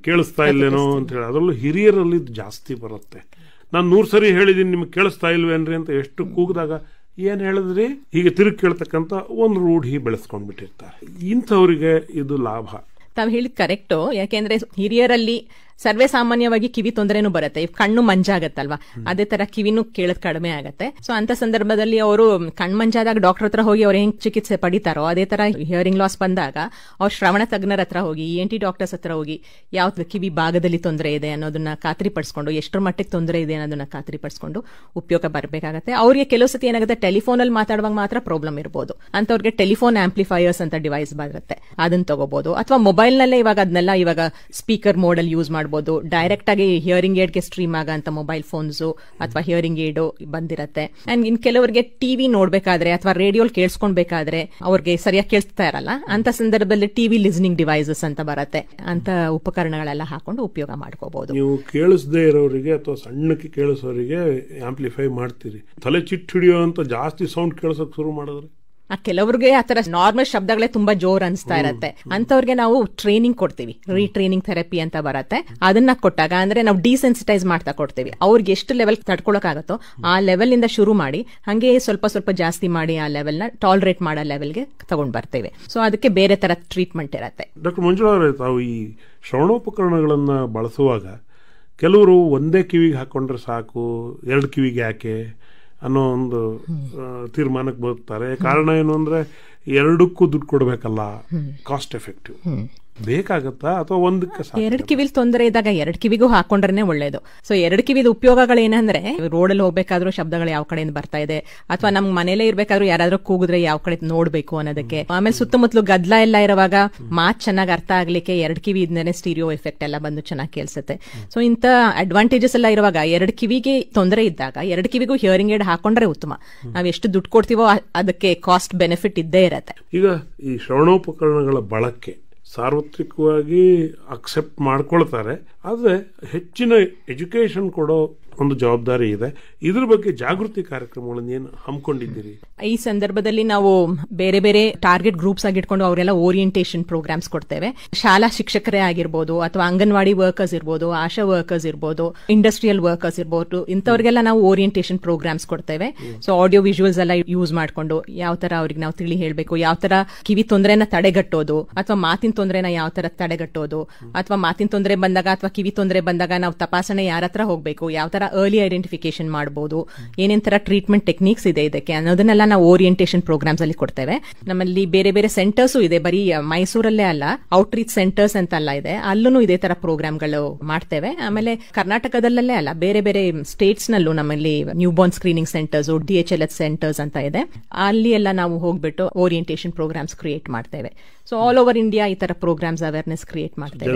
ಕೇಳಿಸ್ತಾ ಇಲ್ಲೇನೋ ಅಂತ ಹೇಳಿ. ಅದರಲ್ಲೂ ಹಿರಿಯರಲ್ಲಿ ಜಾಸ್ತಿ ಬರುತ್ತೆ. ನಾನು ನೂರು ಸರಿ ಹೇಳಿದ್ದೀನಿ ನಿಮ್ಗೆ ಕೇಳಿಸ್ತಾ ಇಲ್ವೇನ್ರಿ ಅಂತ ಎಷ್ಟು ಕೂಗಿದಾಗ, ಏನು ಹೇಳಿದ್ರಿ? ಹೀಗೆ ತಿರುಗಿ ಕೇಳ್ತಕ್ಕಂತ ಒಂದು ರೂಢಿ ಬೆಳೆಸ್ಕೊಂಡ್ಬಿಟ್ಟಿರ್ತಾರೆ. ಇಂಥವ್ರಿಗೆ ಇದು ಲಾಭ. ತಾವು ಹೇಳಿದ್ ಕರೆಕ್ಟು ಯಾಕೆಂದ್ರೆ ಹಿರಿಯರಲ್ಲಿ ಸರ್ವೇ ಸಾಮಾನ್ಯವಾಗಿ ಕಿವಿ ತೊಂದರೆನೂ ಬರುತ್ತೆ. ಕಣ್ಣು ಮಂಜಾಗತ್ತಲ್ವಾ? ಅದೇ ತರ ಕಿವಿನೂ ಕೇಳದ್ ಕಡಿಮೆ ಆಗತ್ತೆ. ಸೊ ಅಂತ ಸಂದರ್ಭದಲ್ಲಿ ಅವರು ಕಣ್ ಮಂಜಾದಾಗ ಡಾಕ್ಟರ್ ಹತ್ರ ಹೋಗಿ ಅವ್ರು ಹೆಂಗ್ ಚಿಕಿತ್ಸೆ ಪಡಿತಾರೋ ಅದೇ ತರ ಹಿಯರಿಂಗ್ ಲಾಸ್ ಬಂದಾಗ ಅವ್ರು ಶ್ರವಣ ತಜ್ಞರ ಹತ್ರ ಹೋಗಿ ಎನ್ ಟಿ ಡಾಕ್ಟರ್ಸ್ ಹತ್ರ ಹೋಗಿ ಯಾವ ಕಿವಿ ಭಾಗದಲ್ಲಿ ತೊಂದರೆ ಇದೆ ಅನ್ನೋದನ್ನ ಖಾತ್ರಿಪಡಿಸ್ಕೊಂಡು ಎಷ್ಟರ ಮಟ್ಟಿಗೆ ತೊಂದರೆ ಇದೆ ಅನ್ನೋದನ್ನ ಖಾತ್ರಿಪಡಿಸ್ಕೊಂಡು ಉಪಯೋಗ ಬರಬೇಕಾಗತ್ತೆ. ಅವ್ರಿಗೆ ಕೆಲವು ಸತಿ ಏನಾಗುತ್ತೆ ಟೆಲಿಫೋನ್ ಅಲ್ಲಿ ಮಾತಾಡುವಾಗ ಮಾತ್ರ ಪ್ರಾಬ್ಲಮ್ ಇರ್ಬೋದು. ಅಂತವ್ರಿಗೆ ಟೆಲಿಫೋನ್ ಆಂಪ್ಲಿಫೈಯರ್ಸ್ ಅಂತ ಡಿವೈಸ್ ಬರುತ್ತೆ. ಅದನ್ನ ತಗೋಬಹುದು ಅಥವಾ ಮೊಬೈಲ್ ನಲ್ಲೇ ಇವಾಗ ಅದನ್ನೆಲ್ಲ ಇವಾಗ ಸ್ಪೀಕರ್ ಮೋಡ್ ಅಲ್ಲಿ ಯೂಸ್ ಮಾಡಬಹುದು ಡೈರೆಕ್ಟ್ ಆಗಿ ಹಿಯರಿಂಗ್ ಏಡ್ಗೆ ಸ್ಟ್ರೀಮ್ ಆಗಂತ ಮೊಬೈಲ್ ಫೋನ್ಸ್ ಅಥವಾ ಹಿಯರಿಂಗ್ ಏಡ್ ಬಂದಿರತ್ತೆ. ಅಂಡ್ ಇನ್ ಕೆಲವರಿಗೆ ಟಿವಿ ನೋಡ್ಬೇಕಾದ್ರೆ ಅಥವಾ ರೇಡಿಯೋಲ್ ಕೇಳಿಸ್ಕೊಂಡ್ಬೇಕಾದ್ರೆ ಅವ್ರಿಗೆ ಸರಿಯಾಗಿ ಕೇಳಿಸ್ತಾ ಇರಲ್ಲ. ಅಂತ ಸಂದರ್ಭದಲ್ಲಿ ಟಿವಿ ಲಿಸ್ನಿಂಗ್ ಡಿವೈಸಸ್ ಅಂತ ಬರುತ್ತೆ. ಅಂತ ಉಪಕರಣಗಳೆಲ್ಲ ಹಾಕೊಂಡು ಉಪಯೋಗ ಮಾಡ್ಕೋಬಹುದು ನೀವು ಕೇಳಿಸದೇ ಇರೋರಿಗೆ ಅಥವಾ ಸಣ್ಣಕ್ಕೆ ಕೇಳಿಸೋರಿಗೆ ಆಂಪ್ಲಿಫೈ ಮಾಡ್ತೀರಿ. ತಲೆ ಚಿಟ್ಟು ಹಿಡಿಯೋ ಅಂತ ಜಾಸ್ತಿ ಸೌಂಡ್ ಕೇಳಿಸೋಕೆ ಶುರು ಮಾಡಿದ್ರೆ? ಆ ಕೆಲವ್ರಿಗೆ ಆತರ ನಾರ್ಮಲ್ ಶಬ್ದಗಳೇ ತುಂಬಾ ಜೋರ್ ಅನ್ಸ್ತಾ ಇರತ್ತೆ. ಅಂತವ್ರಿಗೆ ನಾವು ಟ್ರೈನಿಂಗ್ ಕೊಡ್ತೀವಿ. ರೀಟ್ರೈನಿಂಗ್ ಥೆರಪಿ ಅಂತ ಬರತ್ತೆ. ಅದನ್ನ ಕೊಟ್ಟಾಗ ಅಂದ್ರೆ ನಾವು ಡಿಸೆನ್ಸಿಟೈಸ್ ಮಾಡ್ತಾ ಕೊಡ್ತೀವಿ. ಅವ್ರಿಗೆ ಎಷ್ಟು ಲೆವೆಲ್ ತಡ್ಕೊಳಕಾಗತ್ತೋ ಆ ಲೆವೆಲ್ ಇಂದ ಶುರು ಮಾಡಿ ಹಂಗೆ ಸ್ವಲ್ಪ ಸ್ವಲ್ಪ ಜಾಸ್ತಿ ಮಾಡಿ ಆ ಲೆವೆಲ್ನ ಟಾಲರೇಟ್ ಮಾಡೋ ಲೆವೆಲ್ಗೆ ತಗೊಂಡ್ ಬರ್ತೇವೆ. ಸೊ ಅದಕ್ಕೆ ಬೇರೆ ತರ ಟ್ರೀಟ್ಮೆಂಟ್ ಇರತ್ತೆ. ಡಾಕ್ಟರ್ ಮಂಜುಳಾ ತಾವು ಈ ಶ್ರವಣೋಪಕರಣಗಳನ್ನು ಬಳಸುವಾಗ ಕೆಲವರು ಒಂದೇ ಕಿವಿಗೆ ಹಾಕೊಂಡ್ರೆ ಸಾಕು ಎರಡು ಕಿವಿಗೆ ಯಾಕೆ? ಅನ್ನೋ ಒಂದು ತೀರ್ಮಾನಕ್ಕೆ ಬರ್ತಾರೆ ಕಾರಣ ಏನು ಅಂದ್ರೆ ಎರಡಕ್ಕೂ ದುಡ್ಡು ಕೊಡಬೇಕಲ್ಲ. ಕಾಸ್ಟ್ ಎಫೆಕ್ಟಿವ್ ಬೇಕಾಗತ್ತಾ? ಅಥವಾ ಒಂದಕ್ಕೆ ಎರಡು ಎರಡ್ ಕಿವಿಲ್ ತೊಂದರೆ ಇದ್ದಾಗ ಎರಡು ಕಿವಿಗೂ ಹಾಕೊಂಡ್ರೆ ಒಳ್ಳೇದು. ಸೊ ಎರಡು ಕಿವಿದ ಉಪಯೋಗಗಳೇನಂದ್ರೆ ರೋಡಲ್ಲಿ ಹೋಗ್ಬೇಕಾದ್ರೂ ಶಬ್ದಗಳು ಯಾವ ಕಡೆಯಿಂದ ಬರ್ತಾ ಇದೆ ಅಥವಾ ನಮ್ ಮನೇಲೆ ಇರ್ಬೇಕಾದ್ರೂ ಯಾರಾದ್ರೂ ಕೂಗಿದ್ರೆ ಯಾವ ಕಡೆ ನೋಡ್ಬೇಕು ಅನ್ನೋದಕ್ಕೆ. ಆಮೇಲೆ ಸುತ್ತಮುತ್ತಲು ಗದ್ಲ ಎಲ್ಲ ಇರುವಾಗ ಮಾತ್ ಚೆನ್ನಾಗಿ ಅರ್ಥ ಆಗ್ಲಿಕ್ಕೆ ಎರಡ್ ಕಿವಿ ಇದ್ನೇ ಸ್ಟೀರಿಯೋ ಎಫೆಕ್ಟ್ ಎಲ್ಲ ಬಂದು ಚೆನ್ನಾಗಿ ಕೇಳಿಸುತ್ತೆ. ಸೊ ಇಂತ ಅಡ್ವಾಂಟೇಜಸ್ ಎಲ್ಲ ಇರುವಾಗ ಎರಡ್ ಕಿವಿಗೆ ತೊಂದರೆ ಇದ್ದಾಗ ಎರಡ್ ಕಿವಿಗೂ ಹಿಯರಿಂಗ್ ಏಡ್ ಹಾಕೊಂಡ್ರೆ ಉತ್ತಮ. ನಾವ್ ಎಷ್ಟು ದುಡ್ಡು ಕೊಡ್ತೀವೋ ಅದಕ್ಕೆ ಕಾಸ್ಟ್ ಬೆನಿಫಿಟ್ ಇದ್ದೇ ಇರತ್ತೆ. ಈಗ ಈ ಶ್ರವಣೋಪಕರಣಗಳ ಬಳಕೆ ಸಾರ್ವತ್ರಿಕವಾಗಿ ಅಕ್ಸೆಪ್ಟ್ ಮಾಡ್ಕೊಳ್ತಾರೆ. ಆದರೆ ಹೆಚ್ಚಿನ ಎಜುಕೇಶನ್ ಕೊಡೋ ಒಂದು ಜವಾಬ್ದಾರಿ ಇದೆ. ಇದ್ರ ಬಗ್ಗೆ ಜಾಗೃತಿ ಕಾರ್ಯಕ್ರಮಗಳನ್ನು ಏನು ಹಮ್ಮಿಕೊಂಡಿದ್ದೀರಿ? ಈ ಸಂದರ್ಭದಲ್ಲಿ ನಾವು ಬೇರೆ ಬೇರೆ ಟಾರ್ಗೆಟ್ ಗ್ರೂಪ್ಸ್ ಆಗಿಟ್ಕೊಂಡು ಅವರೆಲ್ಲ ಓರಿಯೆಂಟೇಷನ್ ಪ್ರೋಗ್ರಾಮ್ಸ್ ಕೊಡ್ತೇವೆ. ಶಾಲಾ ಶಿಕ್ಷಕರೇ ಆಗಿರ್ಬೋದು ಅಥವಾ ಅಂಗನವಾಡಿ ವರ್ಕರ್ಸ್ ಇರ್ಬೋದು, ಆಶಾ ವರ್ಕರ್ಸ್ ಇರ್ಬೋದು ಇಂಡಸ್ಟ್ರಿಯಲ್ ವರ್ಕರ್ಸ್ ಇರ್ಬೋದು, ಇಂಥವ್ರಿಗೆಲ್ಲ ನಾವು ಓರಿಯೆಂಟೇಷನ್ ಪ್ರೋಗ್ರಾಮ್ಸ್ ಕೊಡ್ತೇವೆ. ಸೊ ಆಡಿಯೋ ವಿಜುವಲ್ಸ್ ಎಲ್ಲ ಯೂಸ್ ಮಾಡ್ಕೊಂಡು ಯಾವ ತರ ಅವ್ರಿಗೆ ನಾವು ತಿಳಿ ಹೇಳಬೇಕು, ಯಾವ ತರ ಕಿವಿ ತೊಂದರೆನ ತಡೆಗಟ್ಟೋದು, ಅಥವಾ ಮಾತಿನ ತೊಂದರೆನ ಯಾವ ತರ ತಡೆಗಟ್ಟೋದು, ಅಥವಾ ಮಾತಿನ ತೊಂದರೆ ಬಂದಾಗ ಅಥವಾ ಕಿವಿ ತೊಂದರೆ ಬಂದಾಗ ನಾವು ತಪಾಸಣೆ ಯಾರ ಹತ್ರ ಹೋಗ್ಬೇಕು, ಯಾವ ತರ ಅರ್ಲಿ ಐಡೆಂಟಿಫಿಕೇಶನ್ ಮಾಡಬಹುದು ಏನೇನ್ ತರ ಟ್ರೀಟ್ಮೆಂಟ್ ಟೆಕ್ನಿಕ್ಸ್ ಇದೆ ಇದಕ್ಕೆ ಅನ್ನೋದನ್ನೆಲ್ಲ ನಾವು ಓರಿಯಂಟೇಷನ್ ಪ್ರೋಗ್ರಾಮ್ಸ್ ಅಲ್ಲಿ ಕೊಡ್ತೇವೆ. ನಮ್ಮಲ್ಲಿ ಬೇರೆ ಬೇರೆ ಸೆಂಟರ್ಸ್ ಇದೆ. ಬರೀ ಮೈಸೂರಲ್ಲೇ ಅಲ್ಲ ಔಟ್ ಸೆಂಟರ್ಸ್ ಅಂತ ಅಲ್ಲ ಇದೆ. ಅಲ್ಲೂ ಇದೇ ತರ ಪ್ರೋಗ್ರಾಮ್ಗಳು ಮಾಡ್ತೇವೆ. ಆಮೇಲೆ ಕರ್ನಾಟಕದಲ್ಲೇ ಅಲ್ಲ, ಬೇರೆ ಬೇರೆ ಸ್ಟೇಟ್ಸ್ ನಲ್ಲೂ ನಮ್ಮಲ್ಲಿ newborn screening centres D H L S centres ಅಂತ ಇದೆ. ಅಲ್ಲಿ ಎಲ್ಲ ನಾವು ಹೋಗ್ಬಿಟ್ಟು ಓರಿಯೆಂಟೇಷನ್ ಪ್ರೋಗ್ರಾಮ್ಸ್ ಕ್ರಿಯೇಟ್ ಮಾಡ್ತೇವೆ. ಸೊ ಆಲ್ ಓವರ್ ಇಂಡಿಯಾ ಈ ತರ ಪ್ರೋಗ್ರಾಮ್ಸ್ ಅವೇರ್ನೆಸ್ ಕ್ರಿಯೇಟ್ ಮಾಡ್ತೇವೆ.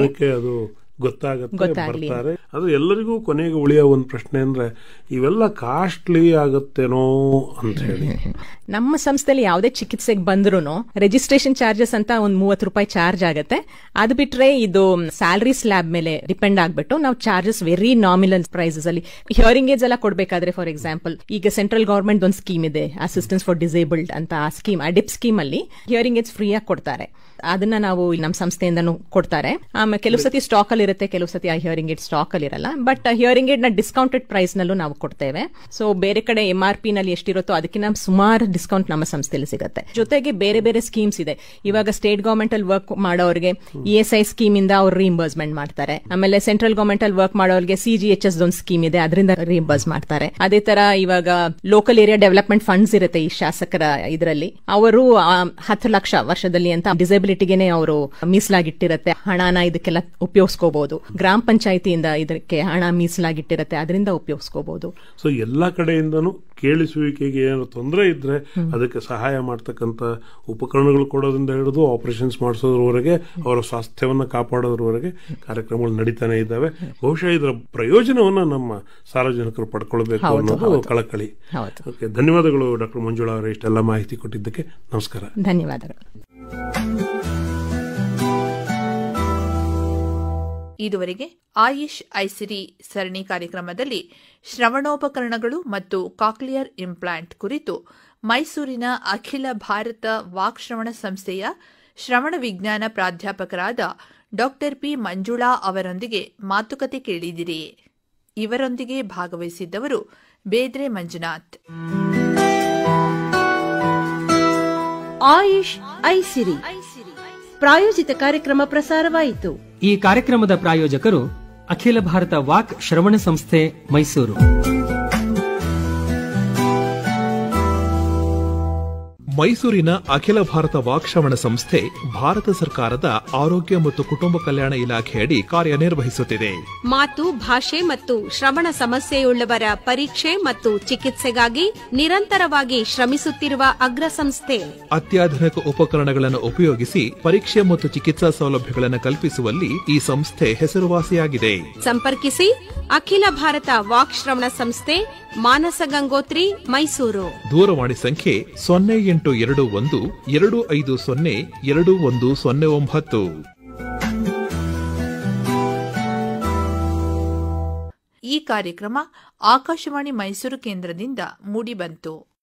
ಗೊತ್ತಾಗತ್ತೆ. ಬರ್ತಾರೆ. ಅದು ಎಲ್ಲರಿಗೂ ಕೊನೆಗೆ ಉಳಿಯೋ ಒಂದು ಪ್ರಶ್ನೆ ಅಂದ್ರೆ ಇವೆಲ್ಲ ಕಾಸ್ಟ್ಲಿ ಆಗುತ್ತೇನೋ ಅಂತ ಹೇಳಿ. [laughs] ನಮ್ಮ ಸಂಸ್ಥೆಯಲ್ಲಿ ಯಾವುದೇ ಚಿಕಿತ್ಸೆಗೆ ಬಂದ್ರು ರಿಜಿಸ್ಟ್ರೇಷನ್ ಚಾರ್ಜಸ್ ಅಂತ ಒಂದು ಮೂವತ್ತು ರೂಪಾಯಿ ಚಾರ್ಜ್ ಆಗುತ್ತೆ. ಅದು ಬಿಟ್ರೆ ಇದು ಸ್ಯಾಲರಿ ಸ್ಲ್ಯಾಬ್ ಮೇಲೆ ಡಿಪೆಂಡ್ ಆಗ್ಬಿಟ್ಟು ನಾವು ಚಾರ್ಜಸ್ ವೆರಿ ನಾಮಿನಲ್ ಪ್ರೈಸಸ್ ಅಲ್ಲಿ ಹಿಯರಿಂಗ್ ಏಜ್ ಎಲ್ಲ ಕೊಡ್ಬೇಕಾದ್ರೆ ಫಾರ್ ಎಕ್ಸಾಂಪಲ್ ಈಗ ಸೆಂಟ್ರಲ್ ಗವರ್ಮೆಂಟ್ ಒಂದು ಸ್ಕೀಮ್ ಇದೆ ಅಸಿಸ್ಟೆನ್ಸ್ ಫಾರ್ ಡಿಸೇಬಲ್ಡ್ ಅಂತ ಆ ಸ್ಕೀಮ್ ಅಡಿಪ್ ಸ್ಕೀಮ್ ಅಲ್ಲಿ ಹಿಯರಿಂಗ್ ಏಜ್ ಫ್ರೀ ಆಗಿ ಕೊಡ್ತಾರೆ. ಅದನ್ನ ನಾವು ನಮ್ಮ ಸಂಸ್ಥೆಯಿಂದನೂ ಕೊಡ್ತಾರೆ. ಆಮೇಲೆ ಕೆಲವು ಸತಿ ಸ್ಟಾಕ್ ಅಲ್ಲಿ ಇರುತ್ತೆ, ಕೆಲವು ಸತಿ ಆ ಹಿಯರಿಂಗ್ ಏಡ್ ಸ್ಟಾಕ್ ಅಲ್ಲಿ ಇರಲ್ಲ. ಬಟ್ ಹಿಯರಿಂಗ್ ಏಡ್ನ ಡಿಸ್ಕೌಂಟೆಡ್ ಪ್ರೈಸ್ ನಲ್ಲೂ ನಾವು ಕೊಡ್ತೇವೆ. ಸೊ ಬೇರೆ ಕಡೆ ಎಂ ಆರ್ ಪಿ ನಲ್ಲಿ ಎಷ್ಟಿರುತ್ತೋ ಅದಕ್ಕಿಂತ ಸುಮಾರು ಡಿಸ್ಕೌಂಟ್ ನಮ್ಮ ಸಂಸ್ಥೆಯಲ್ಲಿ ಸಿಗುತ್ತೆ. ಜೊತೆಗೆ ಬೇರೆ ಬೇರೆ ಸ್ಕೀಮ್ಸ್ ಇದೆ. ಇವಾಗ ಸ್ಟೇಟ್ ಗವರ್ಮೆಂಟ್ ಅಲ್ಲಿ ವರ್ಕ್ ಮಾಡೋರಿಗೆ ಇ ಎಸ್ ಐ ಸ್ಕೀಮ್ ಇಂದ ಅವ್ರು ರೀಇಂಬರ್ಸ್ಮೆಂಟ್ ಮಾಡ್ತಾರೆ. ಆಮೇಲೆ ಸೆಂಟ್ರಲ್ ಗವರ್ಮೆಂಟ್ ಅಲ್ಲಿ ವರ್ಕ್ ಮಾಡೋರಿಗೆ ಸಿ ಜಿ ಎಚ್ ಎಸ್ ಒಂದು ಸ್ಕೀಮ್ ಇದೆ, ಅದರಿಂದ ರೀಇಂಬರ್ಸ್ ಮಾಡ್ತಾರೆ. ಅದೇ ತರ ಇವಾಗ ಲೋಕಲ್ ಏರಿಯಾ ಡೆವಲಪ್ಮೆಂಟ್ ಫಂಡ್ಸ್ ಇರುತ್ತೆ ಈ ಶಾಸಕರ ಇದರಲ್ಲಿ. ಅವರು ಹತ್ತು ಲಕ್ಷ ವರ್ಷದಲ್ಲಿ ಅಂತ ಡಿಸೇಬಲ್ ಡಿಸಬಿಲಿಟಿಗೆನೆ ಅವರು ಮೀಸಲಾಗಿಟ್ಟಿರತ್ತೆ. ಹಣನ ಇದಕ್ಕೆಲ್ಲ ಉಪಯೋಗಿಸ್ಕೋಬಹುದು ಗ್ರಾಮ ಪಂಚಾಯತಿಯಿಂದ ಇದಕ್ಕೆ ಹಣ ಮೀಸಲಾಗಿಟ್ಟಿರತ್ತೆ. ಅದರಿಂದ ಉಪಯೋಗಿಸ್ಕೋಬಹುದು ಸೊ ಎಲ್ಲಾ ಕಡೆಯಿಂದನು ಕೇಳಿಸುವಿಕೆಗೆ ಏನಾದ್ರು ತೊಂದರೆ ಇದ್ರೆ ಅದಕ್ಕೆ ಸಹಾಯ ಮಾಡ್ತಕ್ಕಂತ ಉಪಕರಣಗಳು ಕೊಡೋದ್ರಿಂದ ಹಿಡಿದು ಆಪರೇಷನ್ಸ್ ಮಾಡಿಸೋದ್ರವರೆಗೆ ಅವರ ಸ್ವಾಸ್ಥ್ಯವನ್ನ ಕಾಪಾಡೋದ್ರವರೆಗೆ ಕಾರ್ಯಕ್ರಮಗಳು ನಡೀತಾನೆ ಇದ್ದಾವೆ. ಬಹುಶಃ ಇದರ ಪ್ರಯೋಜನವನ್ನ ನಮ್ಮ ಸಾರ್ವಜನಿಕರು ಪಡ್ಕೊಳ್ಬೇಕು ಅನ್ನೋದು ಕಳಕಳಿ. ಧನ್ಯವಾದಗಳು ಡಾಕ್ಟರ್ ಮಂಜುಳಾ ಅವರು ಇಷ್ಟೆಲ್ಲ ಮಾಹಿತಿ ಕೊಟ್ಟಿದ್ದಕ್ಕೆ. ನಮಸ್ಕಾರ. ಧನ್ಯವಾದಗಳು. ಇದುವರೆಗೆ ಆಯುಷ್ ಐಸಿರಿ ಸರಣಿ ಕಾರ್ಯಕ್ರಮದಲ್ಲಿ ಶ್ರವಣೋಪಕರಣಗಳು ಮತ್ತು ಕಾಕ್ಲಿಯರ್ ಇಂಪ್ಲಾಂಟ್ ಕುರಿತು ಮೈಸೂರಿನ ಅಖಿಲ ಭಾರತ ವಾಕ್ಶ್ರವಣ ಸಂಸ್ಥೆಯ ಶ್ರವಣ ವಿಜ್ಞಾನ ಪ್ರಾಧ್ಯಾಪಕರಾದ ಡಾಕ್ಟರ್ ಪಿ ಮಂಜುಳಾ ಅವರೊಂದಿಗೆ ಮಾತುಕತೆ ಕೇಳಿದಿರಿ. ಇವರೊಂದಿಗೆ ಭಾಗವಹಿಸಿದ್ದವರು ಬೇದ್ರೆ ಮಂಜುನಾಥ್. ಆಯುಷ್ ಐಸಿರಿ ಪ್ರಾಯೋಜಿತ ಕಾರ್ಯಕ್ರಮ ಪ್ರಸಾರವಾಯಿತು. ಈ ಕಾರ್ಯಕ್ರಮದ ಪ್ರಾಯೋಜಕರು ಅಖಿಲ ಭಾರತ ವಾಕ್ ಶ್ರವಣ ಸಂಸ್ಥೆ ಮೈಸೂರು. ಮೈಸೂರಿನ ಅಖಿಲ ಭಾರತ ವಾಕ್ಶ್ರವಣ ಸಂಸ್ಥೆ ಭಾರತ ಸರ್ಕಾರದ ಆರೋಗ್ಯ ಮತ್ತು ಕುಟುಂಬ ಕಲ್ಯಾಣ ಇಲಾಖೆಯಡಿ ಕಾರ್ಯನಿರ್ವಹಿಸುತ್ತಿದೆ. ಮಾತು ಭಾಷೆ ಮತ್ತು ಶ್ರವಣ ಸಮಸ್ಯೆಯುಳ್ಳವರ ಪರೀಕ್ಷೆ ಮತ್ತು ಚಿಕಿತ್ಸೆಗಾಗಿ ನಿರಂತರವಾಗಿ ಶ್ರಮಿಸುತ್ತಿರುವ ಅಗ್ರ ಸಂಸ್ಥೆ. ಅತ್ಯಾಧುನಿಕ ಉಪಕರಣಗಳನ್ನು ಉಪಯೋಗಿಸಿ ಪರೀಕ್ಷೆ ಮತ್ತು ಚಿಕಿತ್ಸಾ ಸೌಲಭ್ಯಗಳನ್ನು ಕಲ್ಪಿಸುವಲ್ಲಿ ಈ ಸಂಸ್ಥೆ ಹೆಸರುವಾಸಿಯಾಗಿದೆ. ಸಂಪರ್ಕಿಸಿ ಅಖಿಲ ಭಾರತ ವಾಕ್ಶ್ರವಣ ಸಂಸ್ಥೆ ಮಾನಸ ಗಂಗೋತ್ರಿ ಮೈಸೂರು. ದೂರವಾಣಿ ಸಂಖ್ಯೆ ಸೊನ್ನೆ ಎಂಟು ಎರಡು ಒಂದು, ಎರಡು ಐದು ಸೊನ್ನೆ, ಎರಡು ಒಂದು ಸೊನ್ನೆ ಒಂಬತ್ತು. ಈ ಕಾರ್ಯಕ್ರಮ ಆಕಾಶವಾಣಿ ಮೈಸೂರು ಕೇಂದ್ರದಿಂದ ಮೂಡಿಬಂತು.